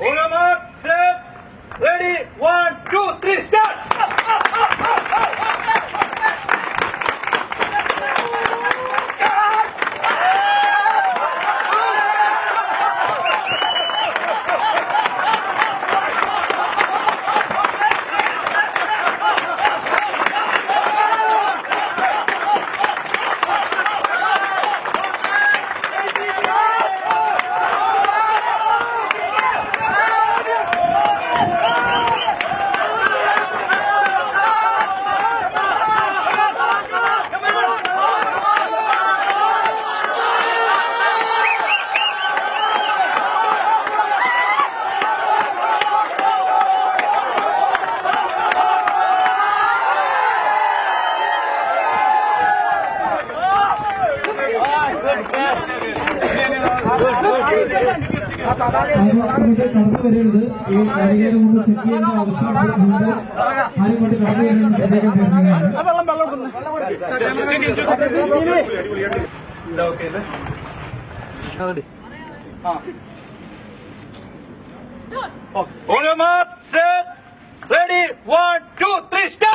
Olamak, step, ready, one, two, three, start! ആരും കടന്നു വരരുത് ഈ കാരികയുടെ മുമ്പ് ചെക്ക് ചെയ്യേണ്ട ആവശ്യമുണ്ട് ആരും കൊണ്ട് കടന്നു വരരുത് പ്രത്യേകം തീരുമാനമാണ് Olamak, step, ready, one, two, three, start!